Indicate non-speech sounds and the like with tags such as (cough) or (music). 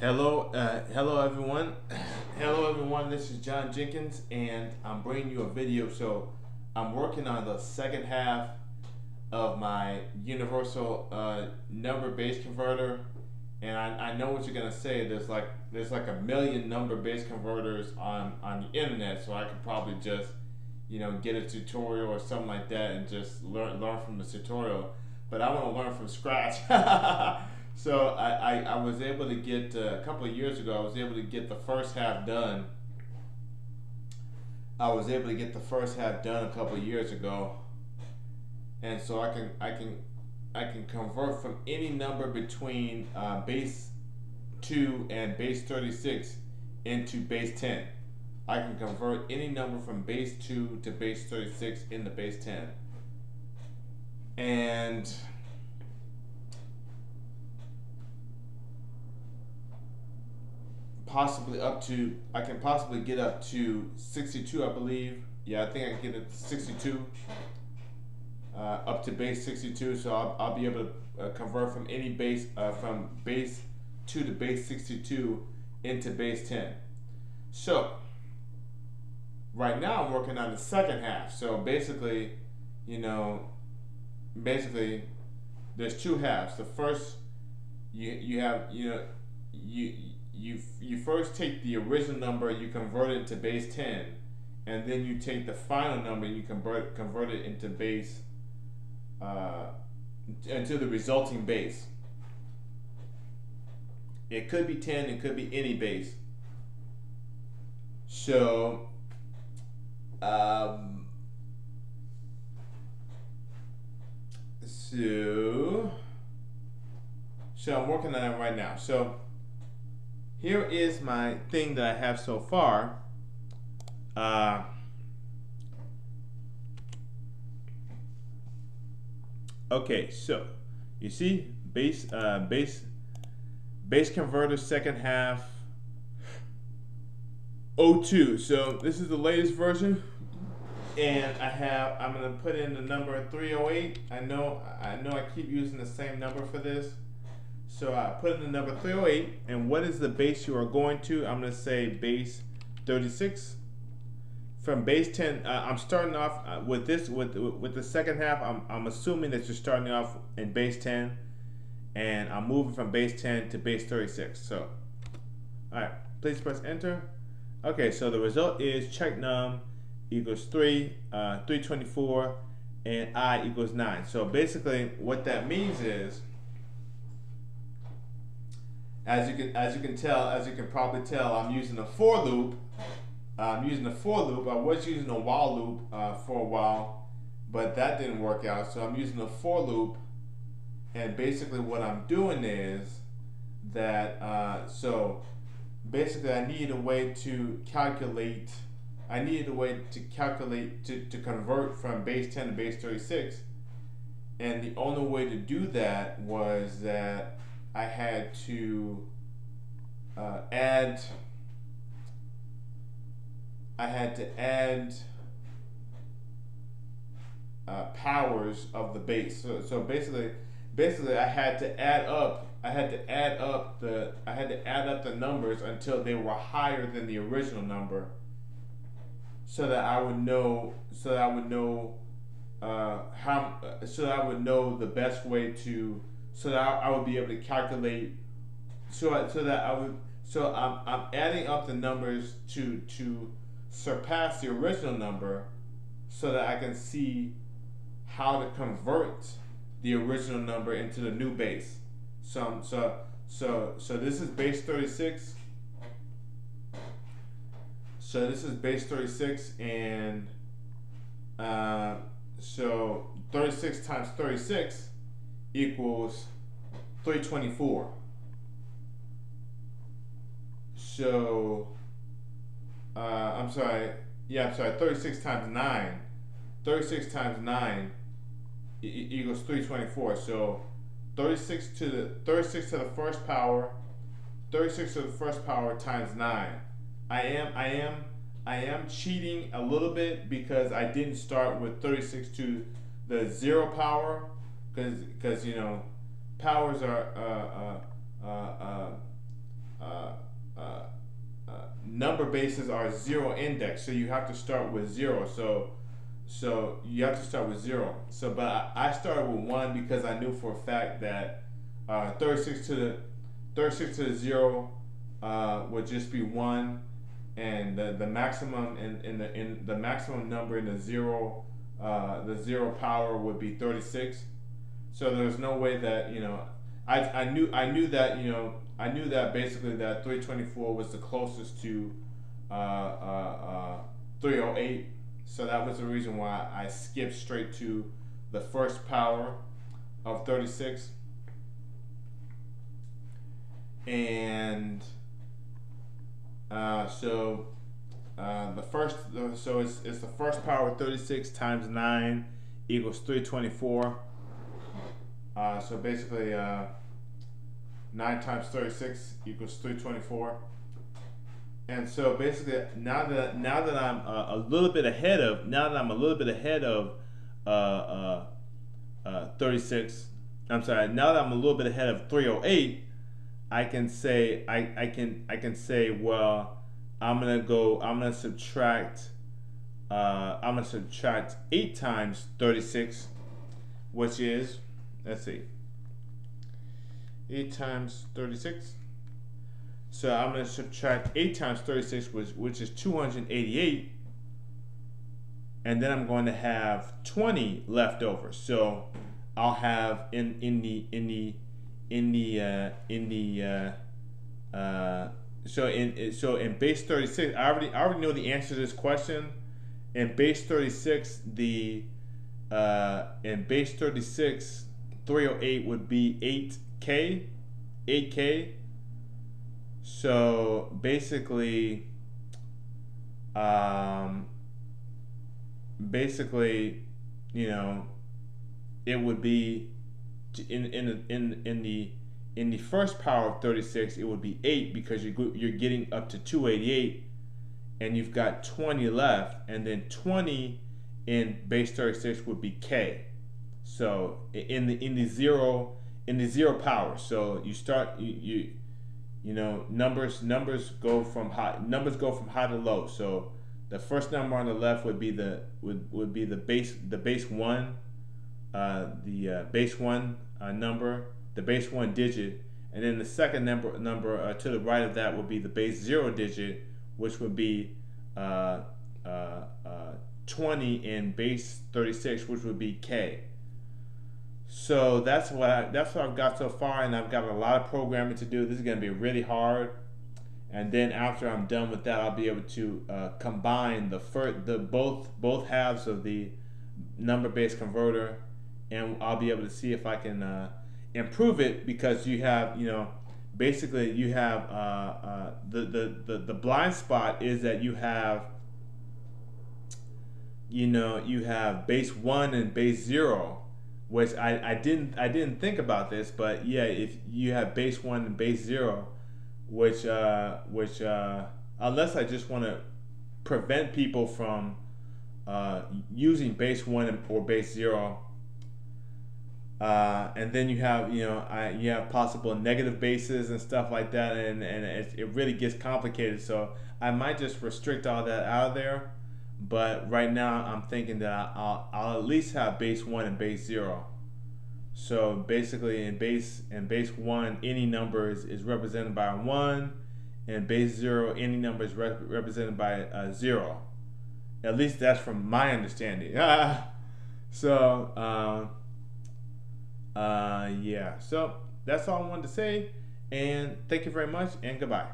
Hello, uh, hello everyone. (laughs) hello everyone. This is John Jenkins, and I'm bringing you a video. So, I'm working on the second half of my universal uh, number base converter, and I, I know what you're gonna say. There's like there's like a million number base converters on on the internet, so I could probably just you know get a tutorial or something like that and just learn learn from the tutorial. But I want to learn from scratch. (laughs) So I, I, I, was able to get uh, a couple of years ago. I was able to get the first half done. I was able to get the first half done a couple of years ago, and so I can I can I can convert from any number between uh, base two and base thirty six into base ten. I can convert any number from base two to base thirty six into base ten, and possibly up to I can possibly get up to 62 I believe. Yeah I think I can get it to 62 uh, up to base 62 so I'll, I'll be able to uh, convert from any base uh, from base 2 to base 62 into base 10 so right now I'm working on the second half. So basically you know basically there's two halves. The first you you have you know you you you first take the original number, you convert it to base 10, and then you take the final number, and you convert convert it into base uh, into the resulting base. It could be 10, it could be any base. So um, so so I'm working on it right now. So here is my thing that I have so far. Uh, okay, so you see base uh, base base converter second half 02. So this is the latest version and I have I'm gonna put in the number 308. I know I know I keep using the same number for this. So I put in the number 308, and what is the base you are going to? I'm going to say base 36. From base 10, uh, I'm starting off uh, with this, with with the second half, I'm, I'm assuming that you're starting off in base 10, and I'm moving from base 10 to base 36. So, all right, please press enter. Okay, so the result is check num equals 3, uh, 324, and i equals 9. So basically, what that means is, as you can as you can tell, as you can probably tell, I'm using a for loop. I'm using a for loop. I was using a while loop uh, for a while, but that didn't work out. So I'm using a for loop, and basically what I'm doing is that uh, so basically I need a way to calculate. I needed a way to calculate to, to convert from base 10 to base 36. And the only way to do that was that I had to uh, add I had to add uh, powers of the base. So, so basically, basically, I had to add up. I had to add up the. I had to add up the numbers until they were higher than the original number, so that I would know. So that I would know uh, how. So that I would know the best way to so that I, would be able to calculate so I, so that I would so I'm, I'm adding up the numbers to to surpass the original number so that I can see how to convert the original number into the new base. So so so so this is base 36. So this is base 36 and uh, so 36 times 36 equals 324. So, uh, I'm sorry, yeah, I'm sorry, 36 times 9. 36 times 9 e equals 324. So, 36 to the 36 to the first power, 36 to the first power times 9. I am I am I am cheating a little bit because I didn't start with 36 to the zero power because you know powers are uh, uh, uh, uh, number bases are zero index, so you have to start with zero. So so you have to start with zero. So but I, I started with one because I knew for a fact that uh, 36 to the 36 to the zero uh, would just be one, and the, the maximum in, in the in the maximum number in the zero uh, the zero power would be 36. So there's no way that you know I, I knew I knew that you know I knew that basically that 324 was the closest to uh, uh, uh, 308. So that was the reason why I skipped straight to the first power of 36. And uh, so uh, the first, so it's, it's the first power of 36 times 9 equals 324. Uh, so basically, uh, 9 times 36 equals 324. And so basically, now that now that I'm uh, a little bit ahead of now that I'm a little bit ahead of uh, uh, uh 36, I'm sorry. Now that I'm a little bit ahead of 308, I can say I, I can I can say well I'm gonna go I'm gonna subtract I'm gonna subtract eight times 36, which is let's see 8 times 36. So I'm going to subtract 8 times 36, which, which is 288. And then I'm going to have 20 left over. So I'll have in, in the, in the, in the, uh, in the, uh, uh, so in, so in base 36, I already, I already know the answer to this question. In base 36, the, uh, in base 36, 308 would be 8K, 8K. So basically, um, basically, you know, it would be in in in in the in the first power of 36 it would be 8 because you're you're getting up to 288 and you've got 20 left and then 20 in base 36 would be k so in the in the zero in the zero power. So you start you you, you know numbers numbers go from high numbers go from high to low. So the first number on the left would be the would, would be the base the base one, uh, the uh, base one uh, number, the base one digit, and then the second number number uh, to the right of that would be the base zero digit, which would be uh, uh, 20 in base 36, which would be K. So that's what I, that's what I've got so far, and I've got a lot of programming to do. This is going to be really hard, and then after I'm done with that, I'll be able to uh, combine the first, the both both halves of the number-based converter, and I'll be able to see if I can uh, improve it because you have you know basically you have uh, uh the, the the the blind spot is that you have you know you have base one and base zero which I, I didn't I didn't think about this, but yeah, if you have base one and base zero, which uh, which uh, unless I just want to prevent people from uh, using base one or base zero, uh, and then you have you know I, you have possible negative bases and stuff like that, and and it, it really gets complicated. So I might just restrict all that out of there but right now I'm thinking that I'll, I'll at least have base one and base zero. So basically in base in base one, any number is, is represented by a one, and base zero, any number is rep represented by a zero. At least that's from my understanding. (laughs) so um, uh, yeah, so that's all I wanted to say, and thank you very much, and goodbye.